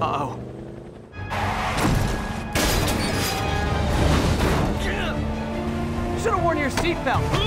Uh-oh. Should have worn your seatbelt.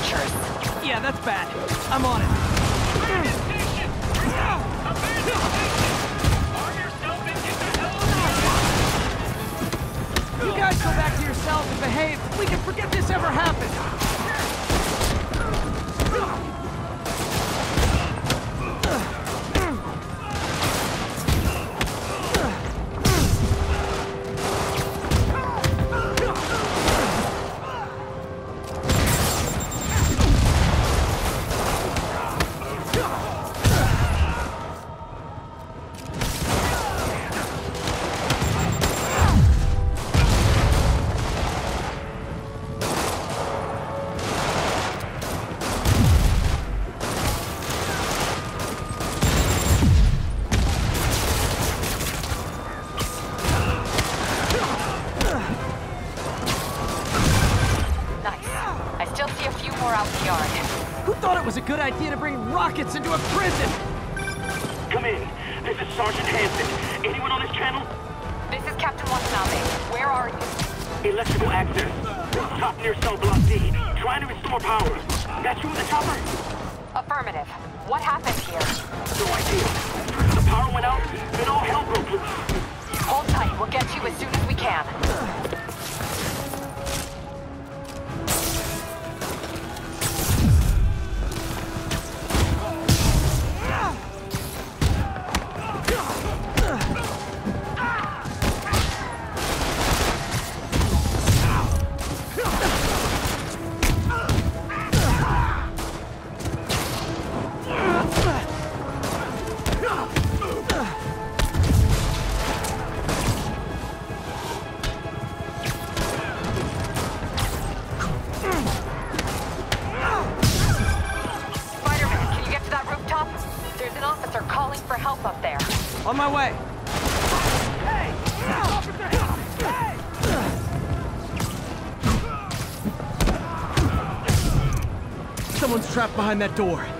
Launchers. Yeah, that's bad. I'm on it. You guys go back to your cells and behave. We can forget this ever happened. Into a behind that door.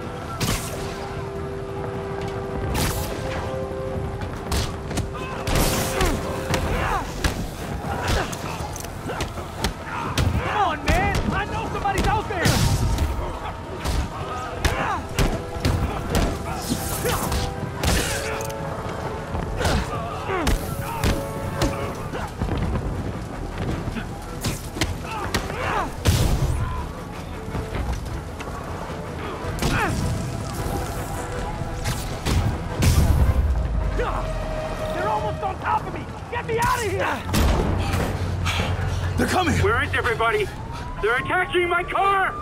They're my car!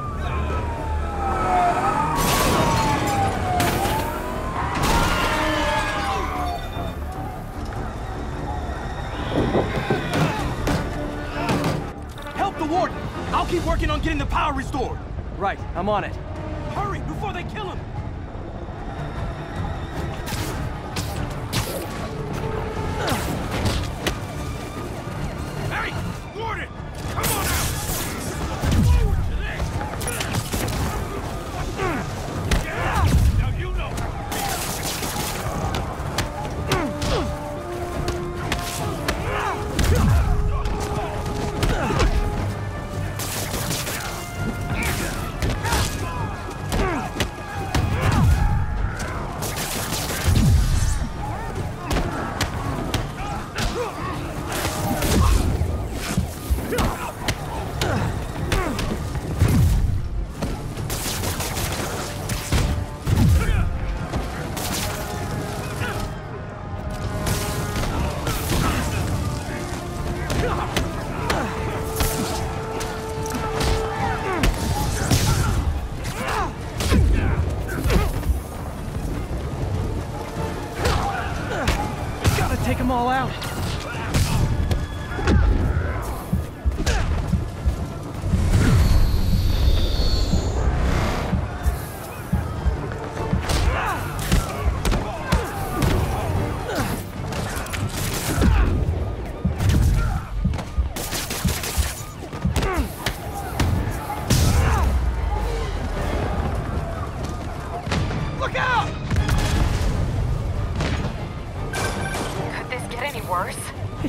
Help the warden! I'll keep working on getting the power restored! Right, I'm on it.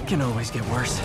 Can always get worse.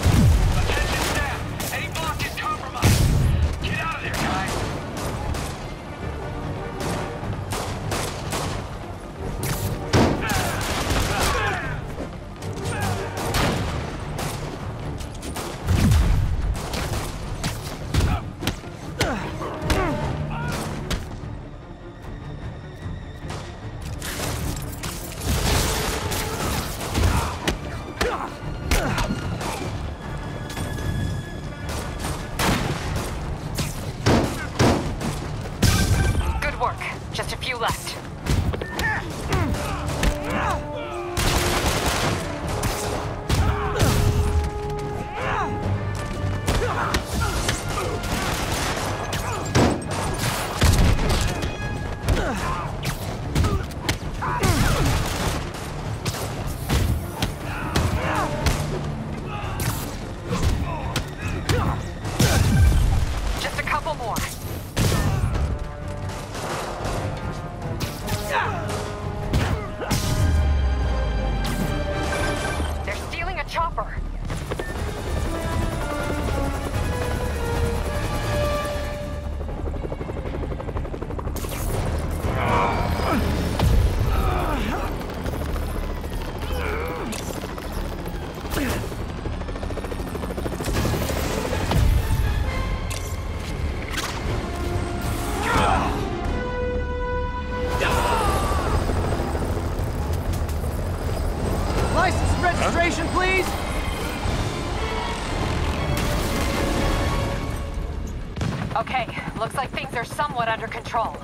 Looks like things are somewhat under control.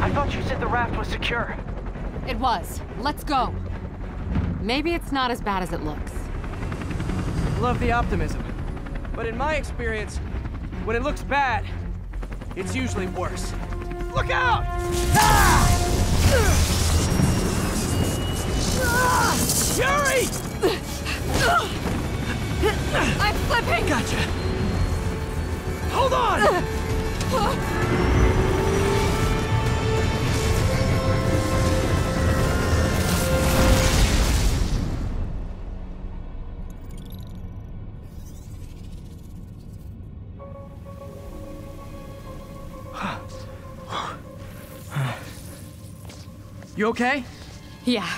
I thought you said the raft was secure. It was. Let's go. Maybe it's not as bad as it looks. Love the optimism. But in my experience, when it looks bad, it's usually worse. Look out! Ah! Ah! Yuri! I'm slipping! Gotcha. Hold on! You okay? Yeah.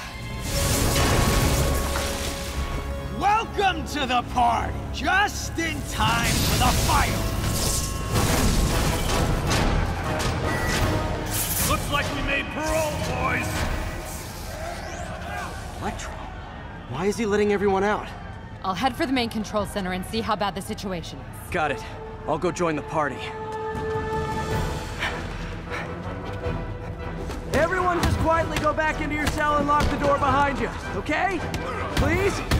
Welcome to the party! Just in time for the fire! Looks like we made parole, boys! Electro. Why is he letting everyone out? I'll head for the main control center and see how bad the situation is. Got it. I'll go join the party. Everyone just quietly go back into your cell and lock the door behind you, okay? Please?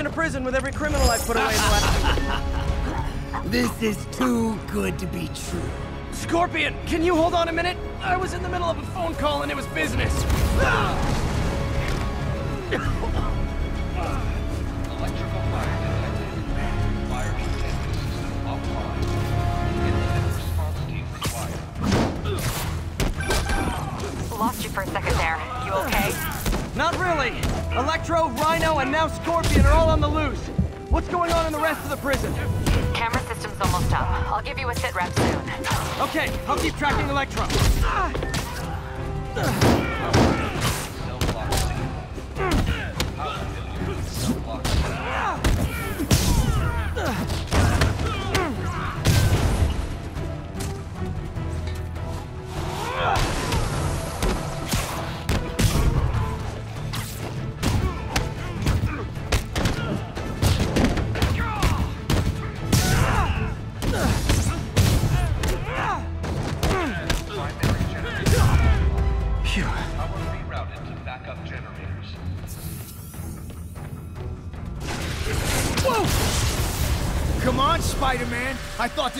Just trapped in a prison with every criminal I've put away in the last... This is too good to be true. Scorpion, can you hold on a minute? I was in the middle of a phone call and it was business. Ah! Not really. Electro, Rhino, and now Scorpion are all on the loose. What's going on in the rest of the prison? Camera system's almost up. I'll give you a sit rep soon. Okay, I'll keep tracking Electro. Ah!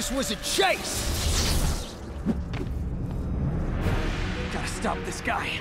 This was a chase. Gotta stop this guy.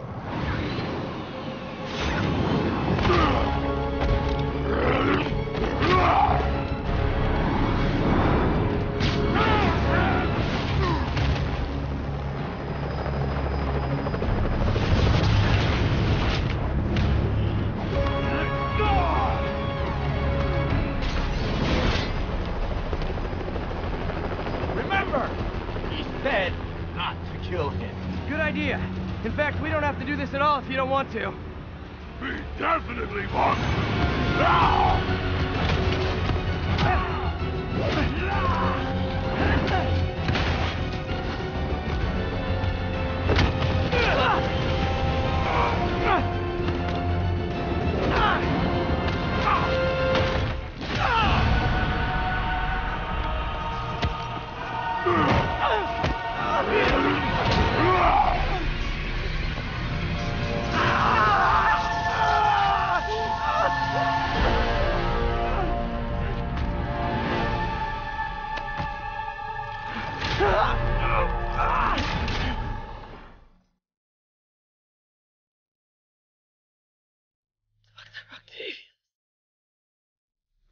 Said not to kill him. Good idea. In fact, we don't have to do this at all if you don't want to. We definitely want now!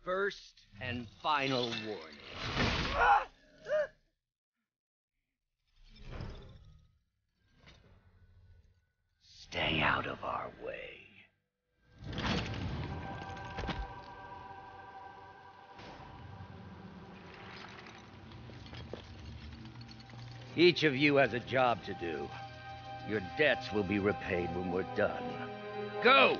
First and final warning. Stay out of our way. Each of you has a job to do. Your debts will be repaid when we're done. Go!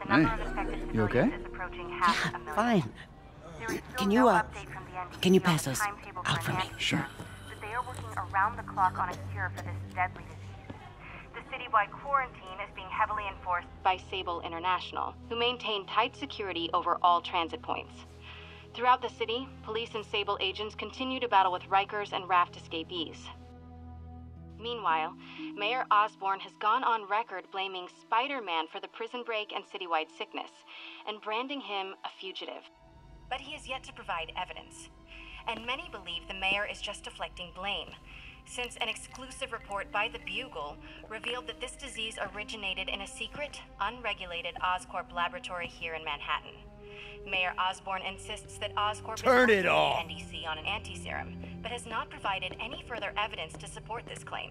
This hour, the number of You okay? is approaching half a million. Fine. There is still Can you, uh, update from the NTC can you pass the those out for me? Sure. But they are working around the clock on a cure for this deadly disease. The citywide quarantine is being heavily enforced by Sable International, who maintain tight security over all transit points. Throughout the city, police and Sable agents continue to battle with Rikers and Raft escapees. Meanwhile, Mayor Osborn has gone on record blaming Spider Man for the prison break and citywide sickness, and branding him a fugitive. But he has yet to provide evidence. And many believe the mayor is just deflecting blame, since an exclusive report by the Bugle revealed that this disease originated in a secret, unregulated Oscorp laboratory here in Manhattan. Mayor Osborn insists that Oscorp Turn is it off. NDC on an anti-serum, but has not provided any further evidence to support this claim.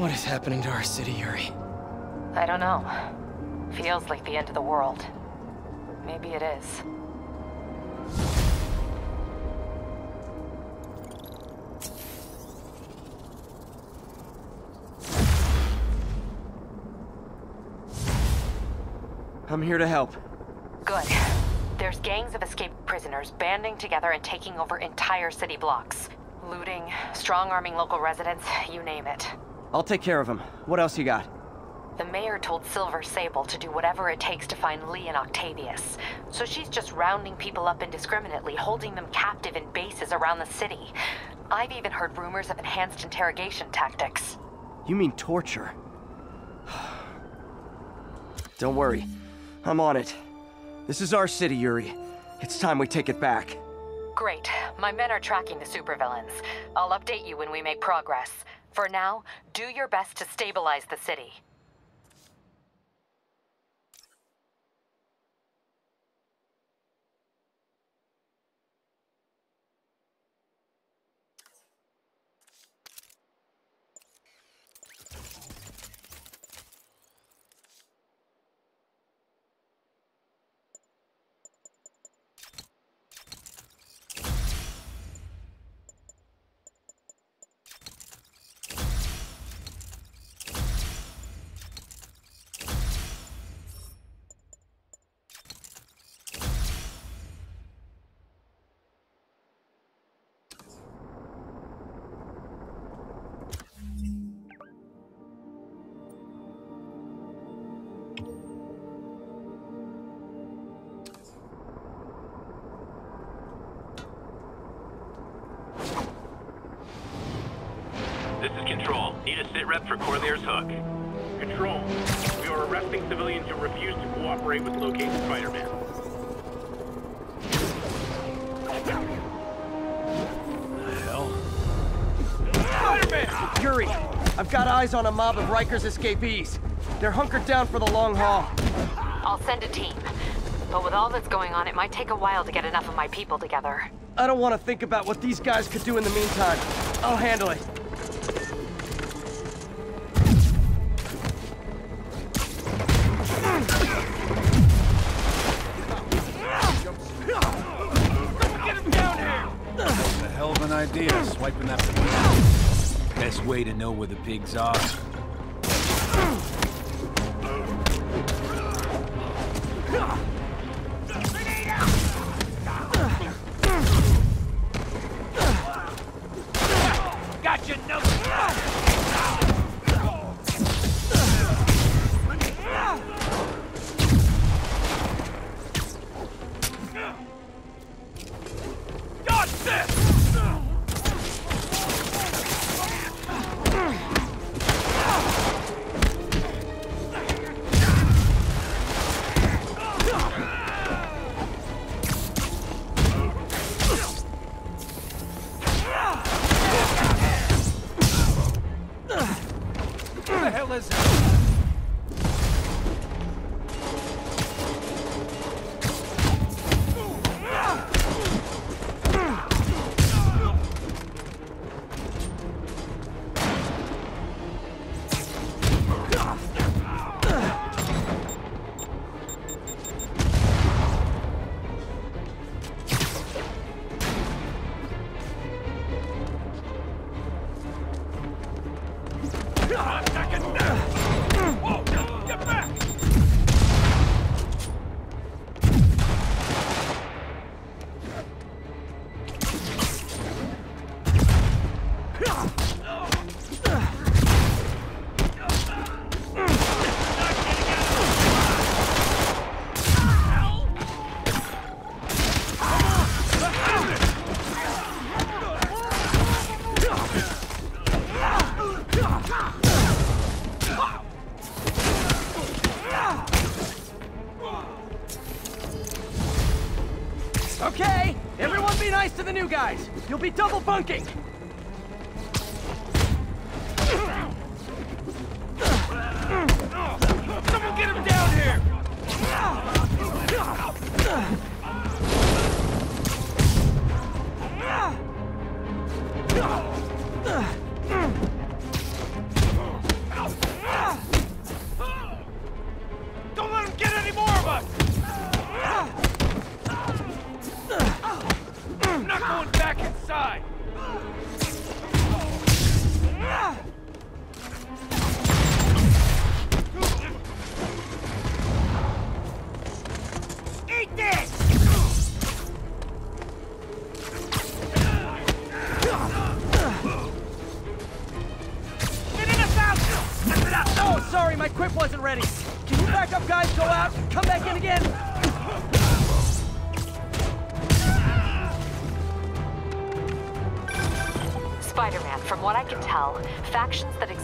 What is happening to our city, Yuri? I don't know. Feels like the end of the world. Maybe it is. I'm here to help. Good. There's gangs of escaped prisoners banding together and taking over entire city blocks. Looting, strong-arming local residents, you name it. I'll take care of him. What else you got? The mayor told Silver Sable to do whatever it takes to find Li and Octavius. So she's just rounding people up indiscriminately, holding them captive in bases around the city. I've even heard rumors of enhanced interrogation tactics. You mean torture? Don't worry. I'm on it. This is our city, Yuri. It's time we take it back. Great. My men are tracking the supervillains. I'll update you when we make progress. For now, do your best to stabilize the city. This is Control. Need a sit rep for Corlear's Hook. Control, we are arresting civilians who refuse to cooperate with locating Spider-Man. Yuri, I've got eyes on a mob of Riker's escapees. They're hunkered down for the long haul. I'll send a team. But with all that's going on, it might take a while to get enough of my people together. I don't want to think about what these guys could do in the meantime. I'll handle it. The are. Gotcha, no. Double bunking.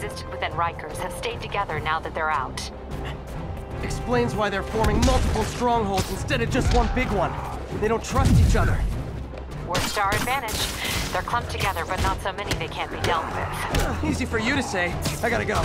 Existed within Rikers have stayed together now that they're out. Explains why they're forming multiple strongholds instead of just one big one. They don't trust each other. Works to our advantage. They're clumped together, but not so many they can't be dealt with. Easy for you to say. I gotta go.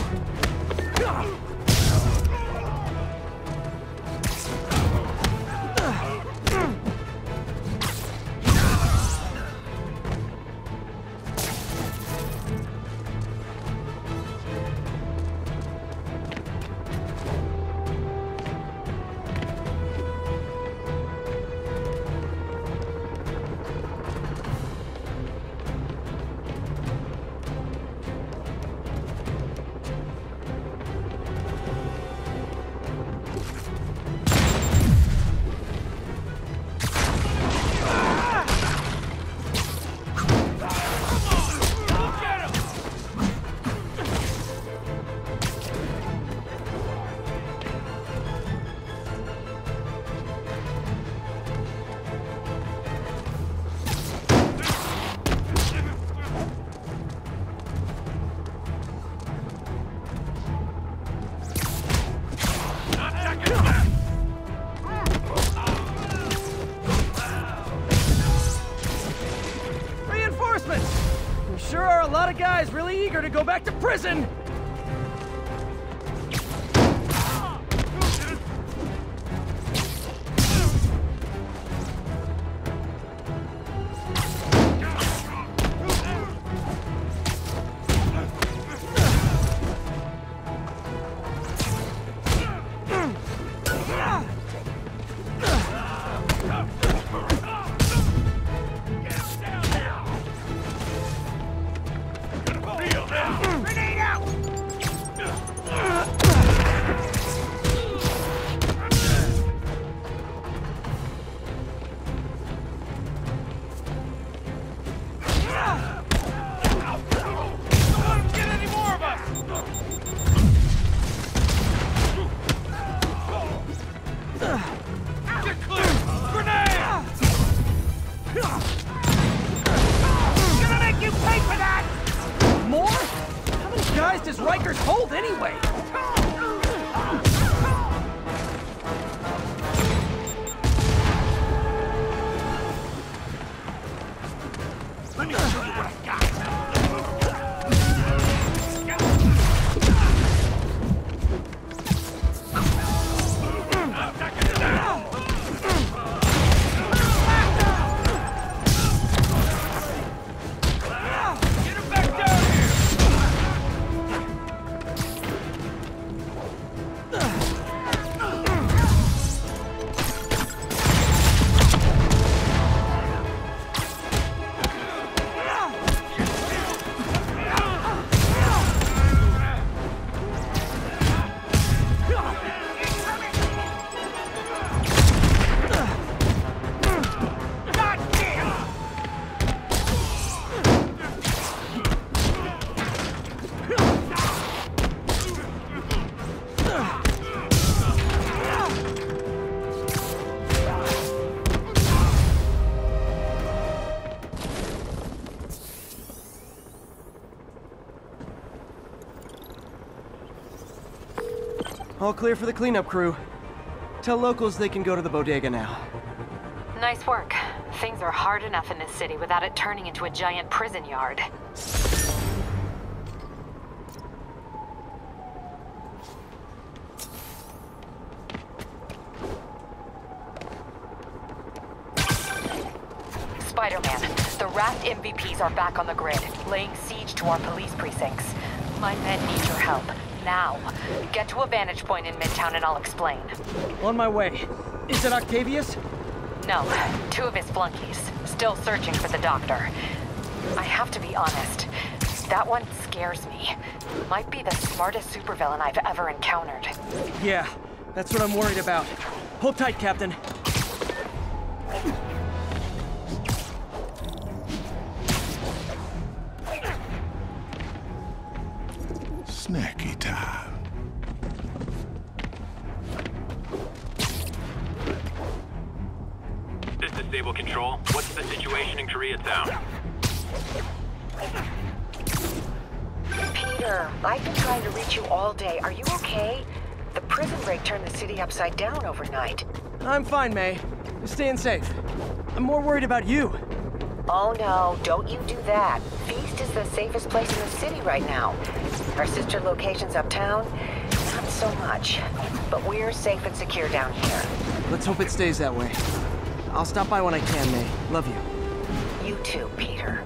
Go back to prison! Rikers hold anyway? All clear for the cleanup crew. Tell locals they can go to the bodega now. Nice work. Things are hard enough in this city without it turning into a giant prison yard. Spider-Man, the Raft MVPs are back on the grid, laying siege to our police precincts. My men need your help. Now. Get to a vantage point in Midtown and I'll explain. On my way. Is it Octavius? No, two of his flunkies. Still searching for the doctor. I have to be honest. That one scares me. Might be the smartest supervillain I've ever encountered. Yeah, that's what I'm worried about. Hold tight, Captain. Upside down overnight. I'm fine, May. You're Staying safe. I'm more worried about you. Oh no, don't you do that. Feast is the safest place in the city right now. Our sister locations uptown, not so much. But we're safe and secure down here. Let's hope it stays that way. I'll stop by when I can, May. Love you. You too, Peter.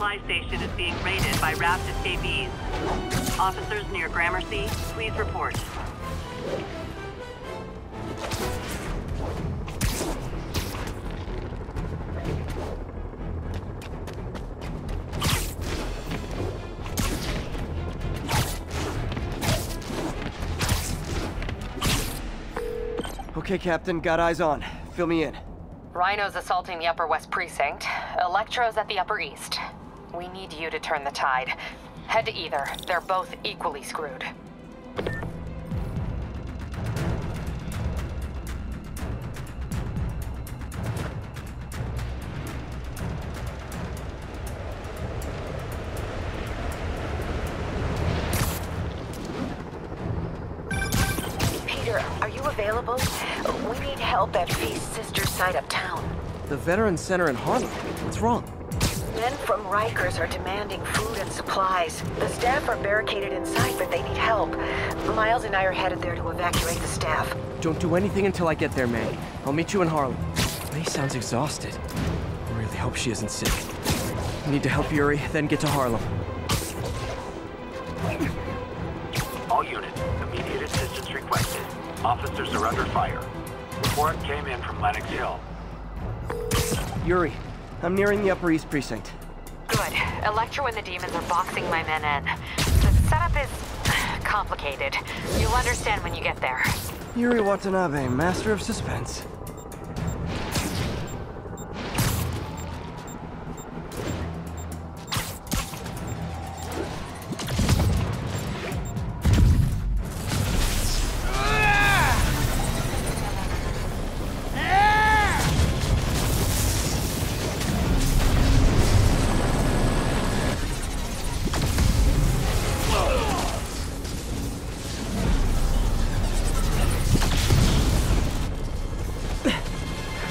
Supply station is being raided by raft escapees. Officers near Gramercy, please report. Okay, Captain, got eyes on. Fill me in. Rhino's assaulting the Upper West Precinct. Electro's at the Upper East. We need you to turn the tide. Head to either. They're both equally screwed. Peter, are you available? We need help at Feast's sister site uptown. The Veterans Center in Harlem. What's wrong? Men from Rikers are demanding food and supplies. The staff are barricaded inside, but they need help. Miles and I are headed there to evacuate the staff. Don't do anything until I get there, May. I'll meet you in Harlem. May sounds exhausted. I really hope she isn't sick. I need to help Yuri, then get to Harlem. All units, immediate assistance requested. Officers are under fire. Report came in from Lenox Hill. Yuri, I'm nearing the Upper East Precinct. Good. Electro and the demons are boxing my men in. The setup is complicated. You'll understand when you get there. Yuri Watanabe, master of suspense.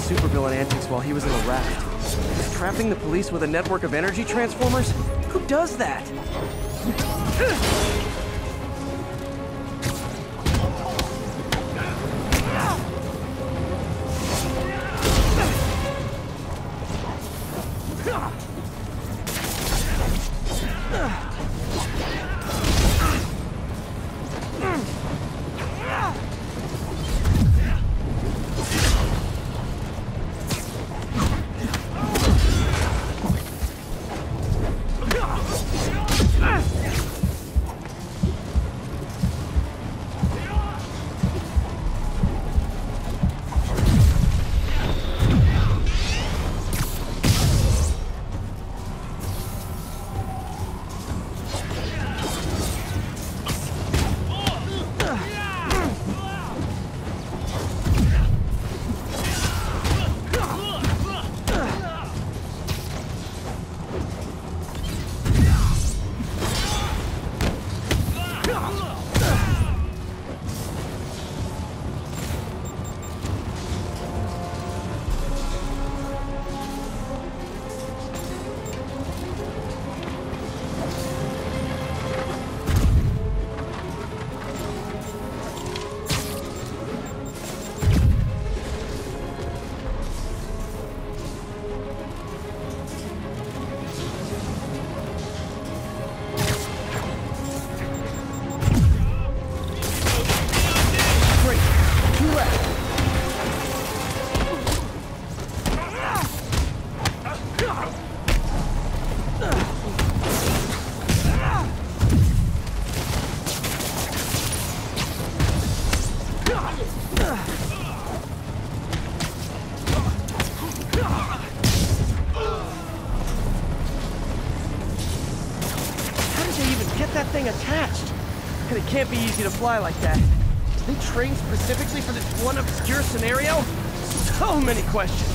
Supervillain antics while he was in a raft. Trapping the police with a network of energy transformers? Who does that? Easy to fly like that. Did they train specifically for this one obscure scenario? So many questions.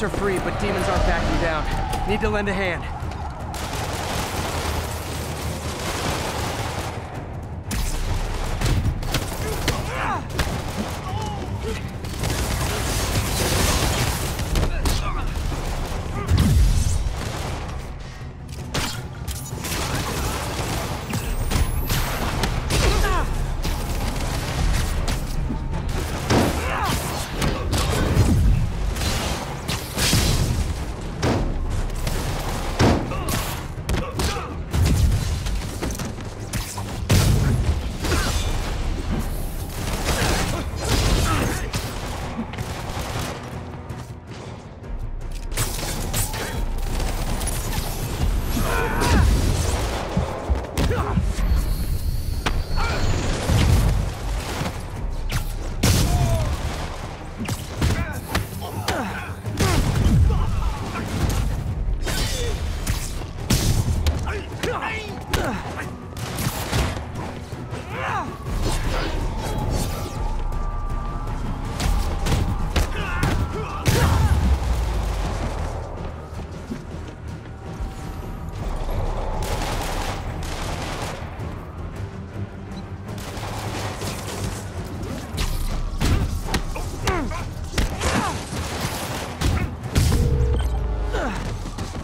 Are free, but demons aren't backing down. Need to lend a hand.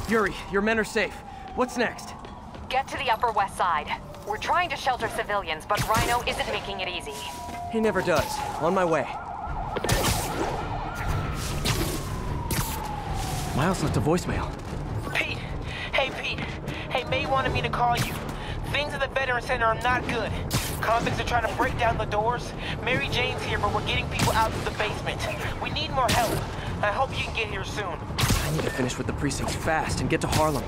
Yuri, your men are safe. What's next? Get to the Upper West Side. We're trying to shelter civilians, but Rhino isn't making it easy. He never does. On my way. Miles left a voicemail. Pete! Hey, Pete! Hey, May wanted me to call you. Things at the Veteran Center are not good. Convicts are trying to break down the doors. Mary Jane's here, but we're getting people out of the basement. We need more help. I hope you can get here soon. Need to finish with the precincts fast and get to Harlem.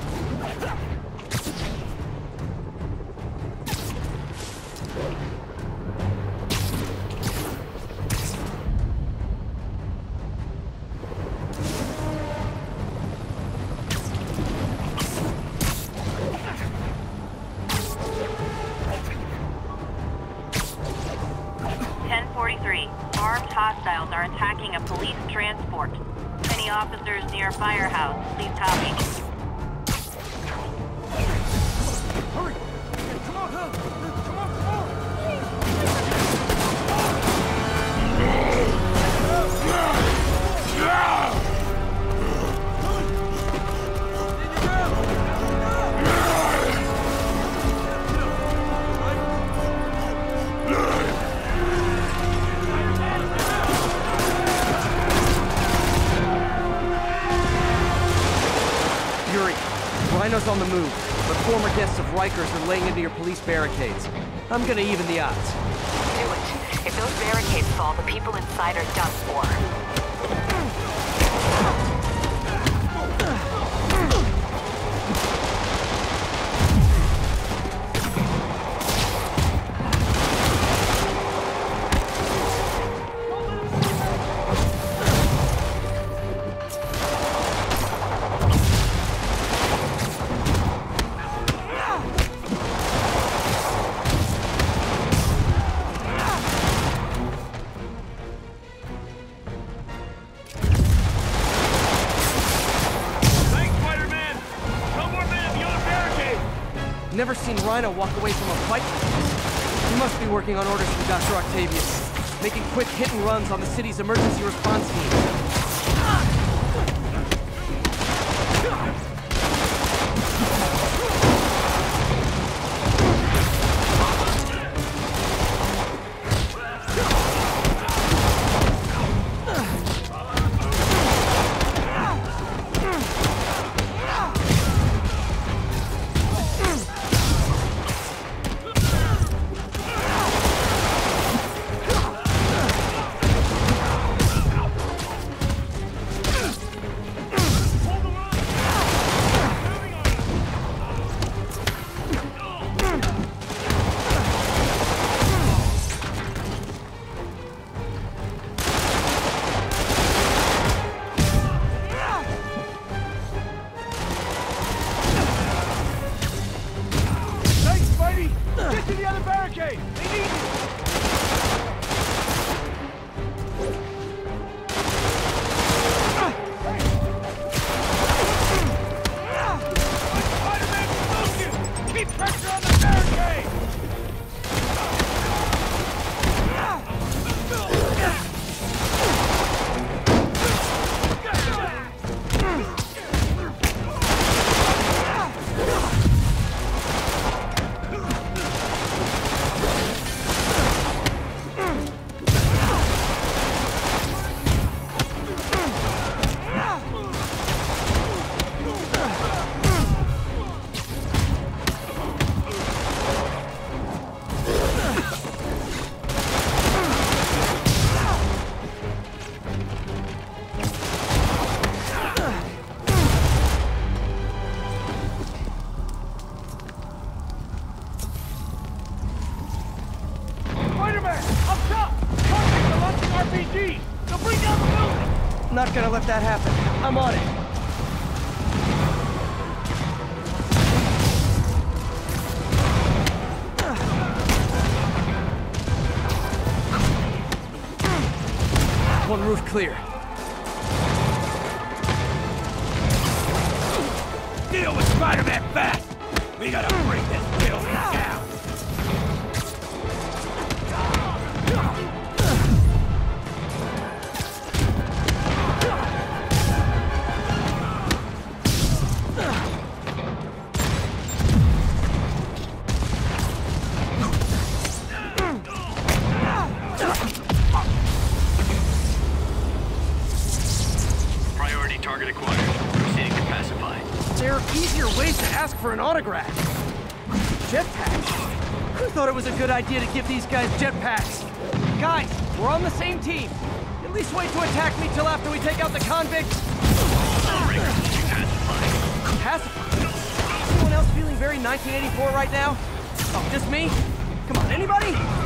Seen Rhino walk away from a fight. He must be working on orders from Dr. Octavius, making quick hit and runs on the city's emergency response team. That happen. Target acquired. Proceeding to pacify. There are easier ways to ask for an autograph. Jetpacks? Who thought it was a good idea to give these guys jetpacks? Guys, we're on the same team. At least wait to attack me till after we take out the convicts. Pacify? Anyone else feeling very 1984 right now? Oh, just me? Come on, anybody?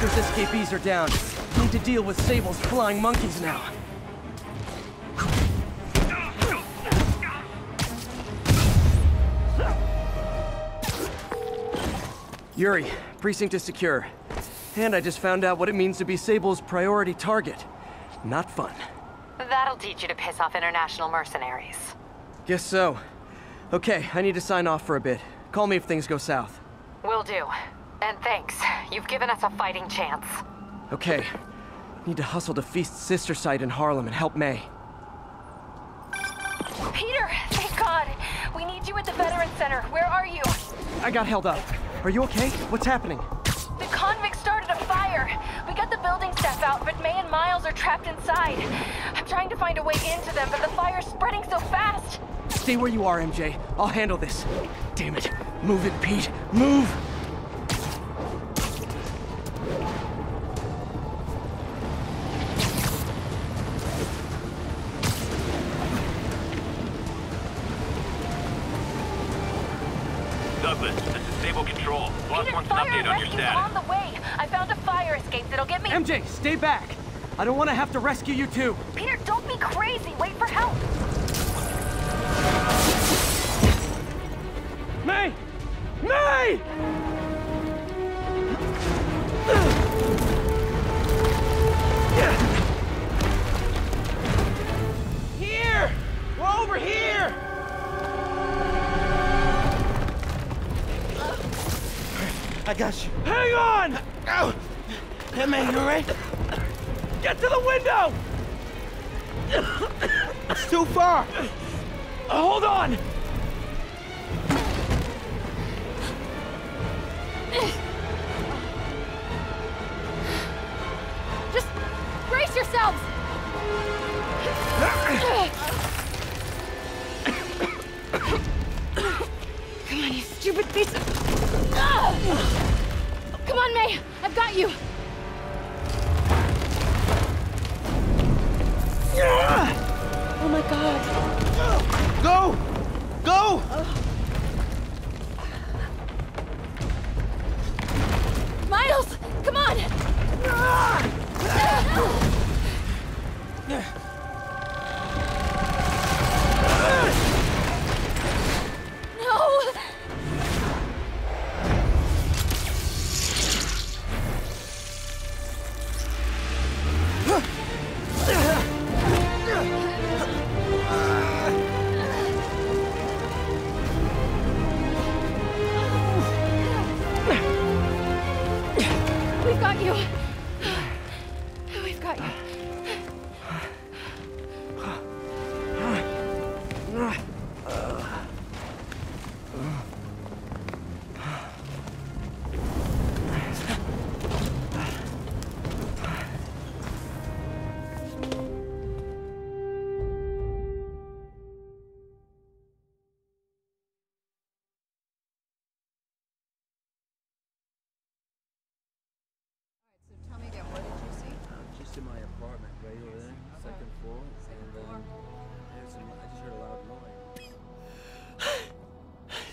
Rikers escapees are down. Need to deal with Sable's flying monkeys now. Yuri, precinct is secure. And I just found out what it means to be Sable's priority target. Not fun. That'll teach you to piss off international mercenaries. Guess so. Okay, I need to sign off for a bit. Call me if things go south. Will do. And thanks. You've given us a fighting chance. Okay. Need to hustle to Feast's sister site in Harlem and help May. Peter, thank God. We need you at the Veteran Center. Where are you? I got held up. Are you okay? What's happening? The convicts started a fire. We got the building staff out, but May and Miles are trapped inside. I'm trying to find a way into them, but the fire's spreading so fast. Stay where you are, MJ. I'll handle this. Damn it. Move it, Pete. Move! Wants an fire update and on your rescue's status. on the way. I found a fire escape that'll get me. MJ, stay back! I don't want to have to rescue you too. Peter, don't be crazy. Wait for help. May! May! Here! We're over here! I got you. Hang on! Ow! Hey, man, you alright? Get to the window! It's too far. Hold on!